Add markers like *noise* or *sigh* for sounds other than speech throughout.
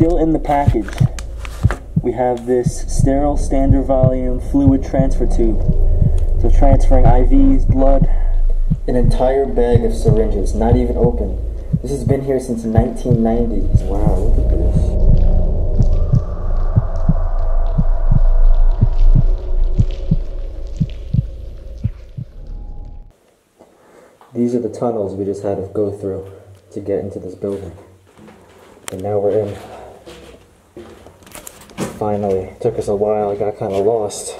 Still in the package, we have this sterile standard volume fluid transfer tube. So transferring IVs, blood, an entire bag of syringes, not even open. This has been here since 1990. Wow, look at this. These are the tunnels we just had to go through to get into this building. And now we're in. Finally, took us a while, I got kind of lost.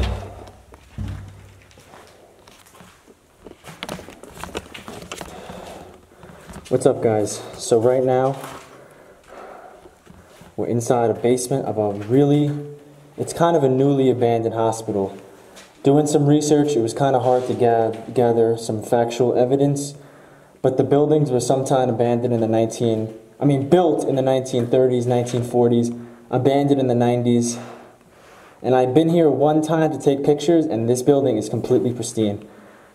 What's up, guys? So, right now, we're inside a basement of a really, it's kind of a newly abandoned hospital. Doing some research, it was kind of hard to ga- gather some factual evidence, but the buildings were sometime abandoned in the 19, I mean, built in the 1930s, 1940s, abandoned in the 90s. And I've been here one time to take pictures, and this building is completely pristine.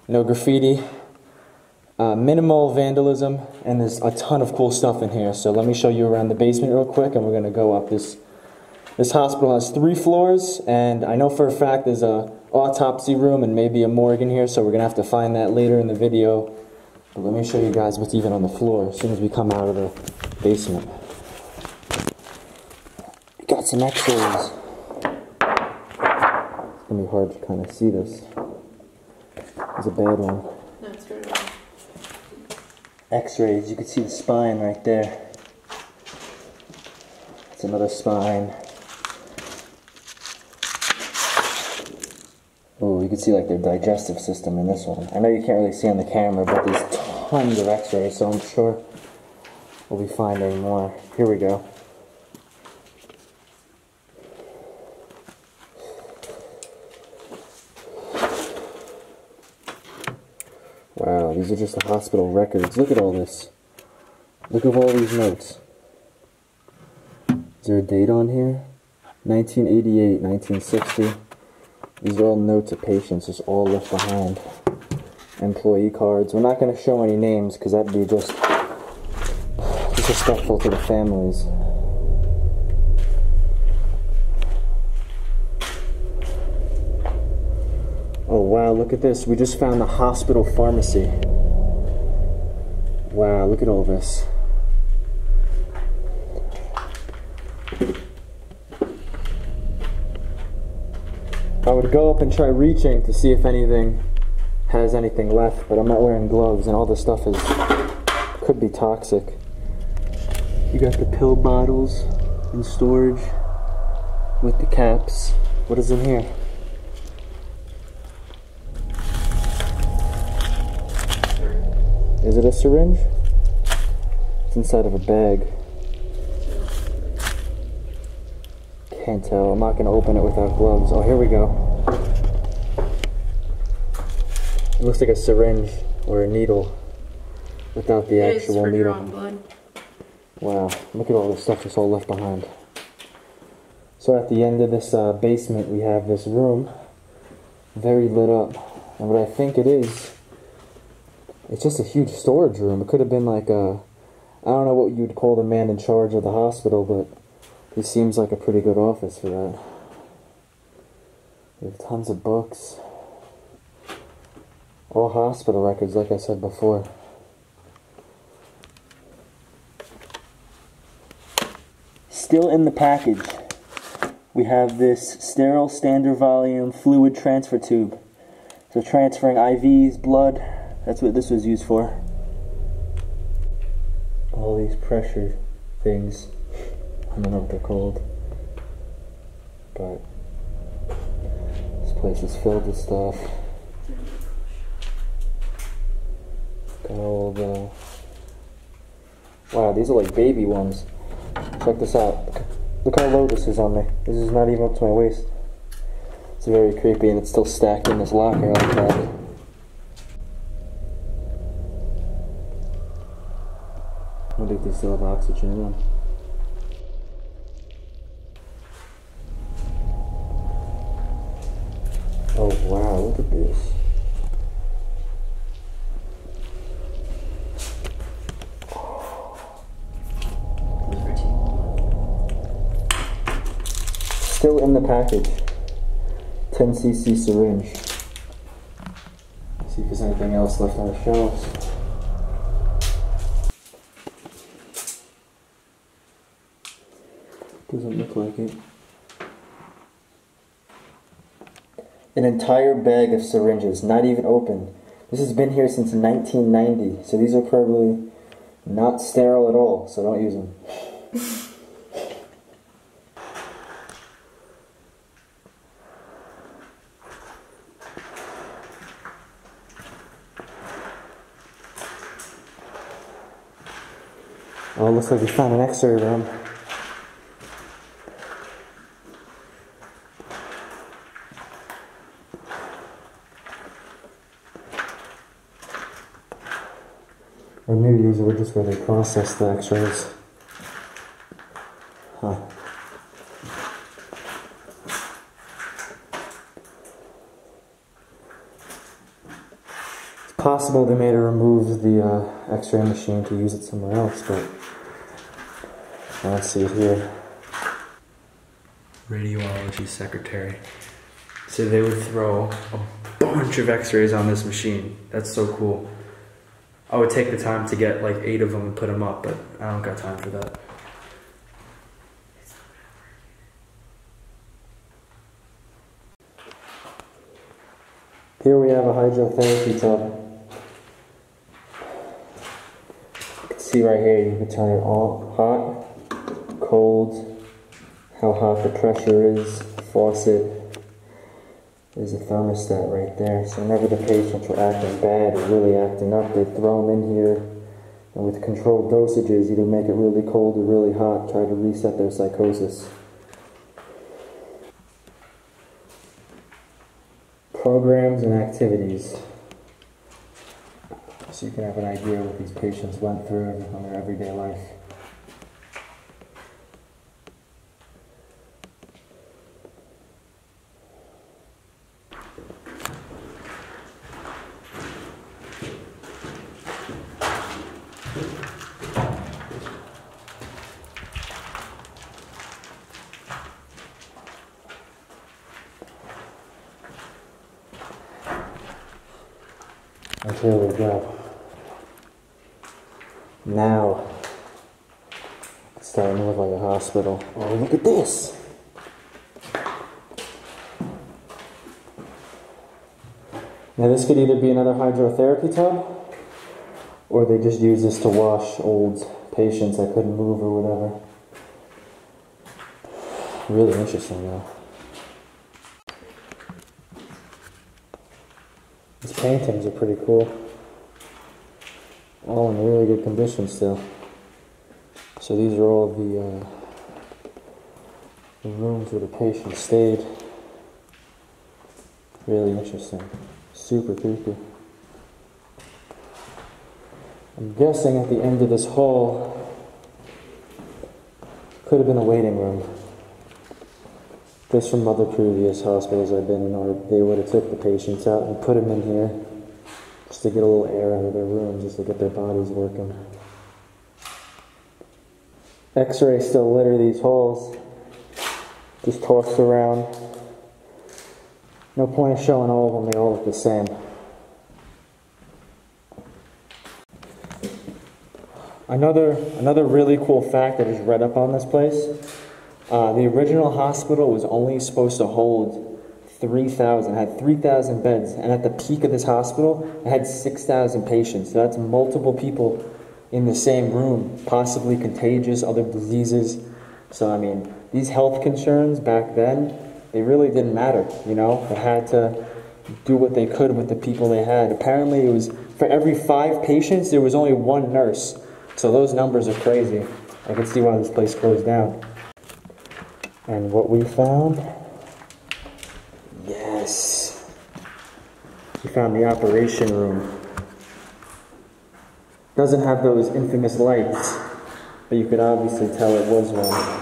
No graffiti, uh, minimal vandalism, and there's a ton of cool stuff in here. So let me show you around the basement real quick, and we're gonna go up this. This hospital has three floors, and I know for a fact there's a autopsy room and maybe a morgue in here. So we're gonna have to find that later in the video. But let me show you guys what's even on the floor as soon as we come out of the basement. Got some X-rays. It's gonna be hard to kind of see this. It's a bad one. No, it's very X-rays. You can see the spine right there. It's another spine. Oh, you can see like their digestive system in this one. I know you can't really see on the camera, but there's tons of X-rays, so I'm sure we'll be finding more. Here we go. Wow, these are just the hospital records. Look at all this. Look at all these notes. Is there a date on here? 1988, 1960. These are all notes of patients, just all left behind. Employee cards. We're not going to show any names because that'd be just disrespectful to the families. Oh wow, look at this. We just found the hospital pharmacy. Wow, look at all this. I would go up and try reaching to see if anything has anything left, but I'm not wearing gloves and all this stuff is could be toxic. You got the pill bottles in storage with the caps. What is in here? Is it a syringe? It's inside of a bag. Can't tell. I'm not going to open it without gloves. Oh, here we go. It looks like a syringe or a needle without the It actual needle. Wow, look at all this stuff that's all left behind. So at the end of this uh, basement, we have this room, very lit up. And what I think it is, it's just a huge storage room. It could have been like a, I don't know what you'd call the man in charge of the hospital, but he seems like a pretty good office for that. We have tons of books. All hospital records, like I said before. Still in the package, we have this sterile standard volume fluid transfer tube. So transferring IVs, blood, that's what this was used for. All these pressure things, I don't know what they're called. But this place is filled with stuff. Got all the. Wow, these are like baby ones. Check this out. Look how low this is on me. This is not even up to my waist. It's very creepy and it's still stacked in this locker like that. I think they still have oxygen in them. Oh wow, look at this. still in the package. 10 cc syringe. See if there's anything else left on the shelves. Doesn't look like it. An entire bag of syringes, not even open. This has been here since 1990, so these are probably not sterile at all, so don't use them. *laughs* oh, looks like we found an x-ray room. Or just where they process the x-rays. Huh. It's possible they may have removed the uh, x-ray machine to use it somewhere else, but don't see it here. Radiology secretary. So they would throw a bunch of x-rays on this machine. That's so cool. I would take the time to get like eight of them and put them up, but I don't got time for that. Here we have a hydrotherapy tub. You can see right here, you can turn it on hot, cold, how hot the pressure is, faucet. There's a thermostat right there. So whenever the patients were acting bad or really acting up, they'd throw them in here and with controlled dosages, either make it really cold or really hot, try to reset their psychosis. programs and activities. So you can have an idea what these patients went through in their everyday life. And here we go. Now, it's starting to look like a hospital. Oh, look at this! Now, this could either be another hydrotherapy tub, or they just use this to wash old patients that couldn't move or whatever. Really interesting, though. These paintings are pretty cool. All in really good condition still. So these are all the, uh, the rooms where the patient stayed. Really interesting. Super creepy. I'm guessing at the end of this hall could have been a waiting room. Just from other previous hospitals I've been in, or they would have took the patients out and put them in here just to get a little air out of their room, just to get their bodies working. X-rays still litter these holes, just tossed around. No point of showing all of them, they all look the same. Another, another really cool fact that is read up on this place uh, the original hospital was only supposed to hold 3,000, had 3,000 beds, and at the peak of this hospital, it had 6,000 patients. So that's multiple people in the same room, possibly contagious, other diseases. So, I mean, these health concerns back then, they really didn't matter, you know? They had to do what they could with the people they had. Apparently, it was for every five patients, there was only one nurse. So, those numbers are crazy. I can see why this place closed down. And what we found? Yes. We found the operation room. Doesn't have those infamous lights, but you could obviously tell it was one.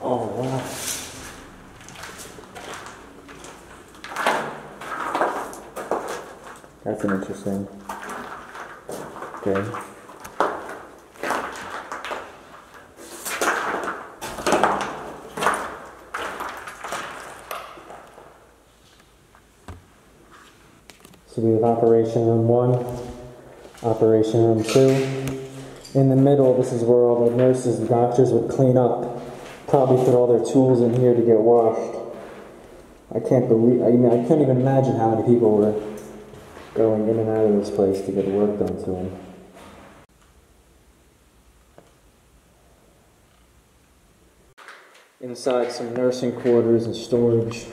Oh, wow. That's an interesting. Okay. So we have Operation Room 1, Operation Room 2. In the middle, this is where all the nurses and doctors would clean up. Probably put all their tools in here to get washed. I can't believe, I mean, I can't even imagine how many people were going in and out of this place to get work done to them. Inside some nursing quarters and storage.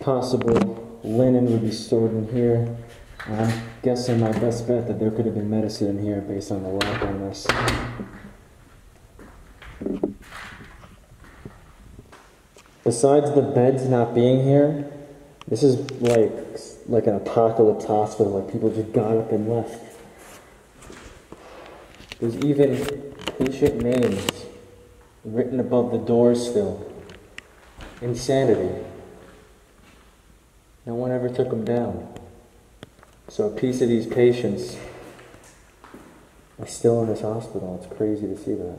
Possible linen would be stored in here. I'm guessing my best bet that there could have been medicine in here based on the lock on this. Besides the beds not being here, this is like like an apocalypse hospital. Like people just got up and left. There's even patient names written above the doors still. Insanity. No one ever took them down. So a piece of these patients are still in this hospital. It's crazy to see that.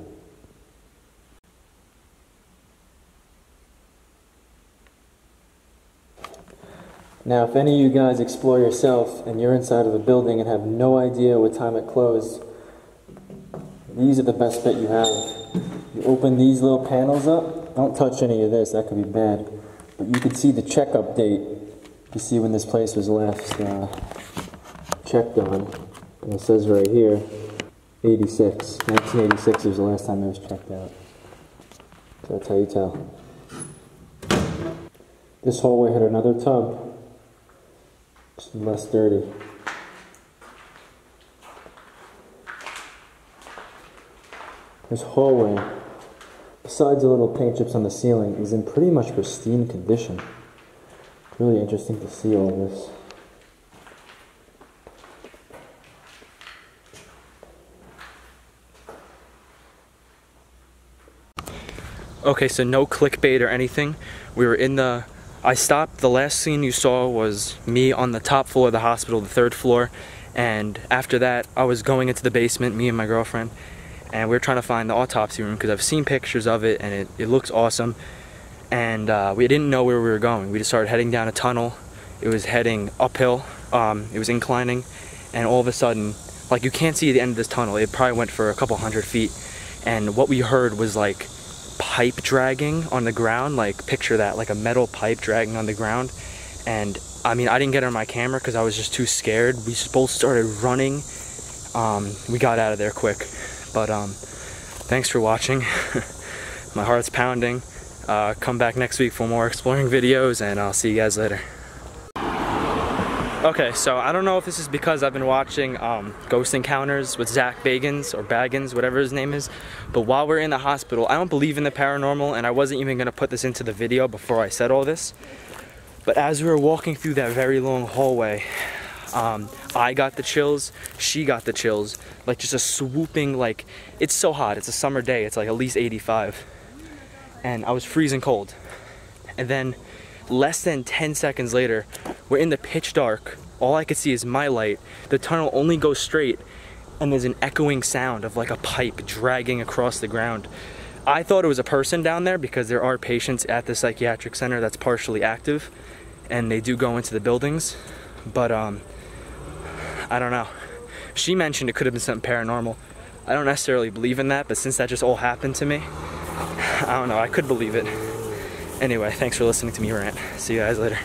Now, if any of you guys explore yourself and you're inside of a building and have no idea what time it closed, these are the best bet you have. You open these little panels up. Don't touch any of this, that could be bad. But you can see the checkup date. You see when this place was last uh, checked on. And it says right here, 86. 1986 was the last time it was checked out. So that's how you tell. This hallway had another tub less dirty. This hallway, besides the little paint chips on the ceiling, is in pretty much pristine condition. Really interesting to see all this. Okay, so no clickbait or anything. We were in the I stopped, the last scene you saw was me on the top floor of the hospital, the third floor, and after that I was going into the basement, me and my girlfriend, and we are trying to find the autopsy room because I've seen pictures of it and it, it looks awesome, and uh, we didn't know where we were going. We just started heading down a tunnel, it was heading uphill, um, it was inclining, and all of a sudden, like you can't see the end of this tunnel, it probably went for a couple hundred feet, and what we heard was like pipe dragging on the ground like picture that like a metal pipe dragging on the ground. And I mean I didn't get on my camera because I was just too scared. We both started running. Um, we got out of there quick. But um, thanks for watching. *laughs* My heart's pounding uh, come back next week for more exploring videos and I'll see you guys later Okay, so I don't know if this is because I've been watching um, Ghost Encounters with Zak Bagans or Baggins, whatever his name is. But while we're in the hospital, I don't believe in the paranormal and I wasn't even gonna put this into the video before I said all this. But as we were walking through that very long hallway, um, I got the chills, she got the chills. Like just a swooping, like, it's so hot, it's a summer day, it's like at least 85. And I was freezing cold. And then less than 10 seconds later, we're in the pitch dark. All I could see is my light. The tunnel only goes straight and there's an echoing sound of like a pipe dragging across the ground. I thought it was a person down there because there are patients at the psychiatric center that's partially active and they do go into the buildings. But um, I don't know. She mentioned it could have been something paranormal. I don't necessarily believe in that, but since that just all happened to me, I don't know, I could believe it. Anyway, thanks for listening to me rant. See you guys later.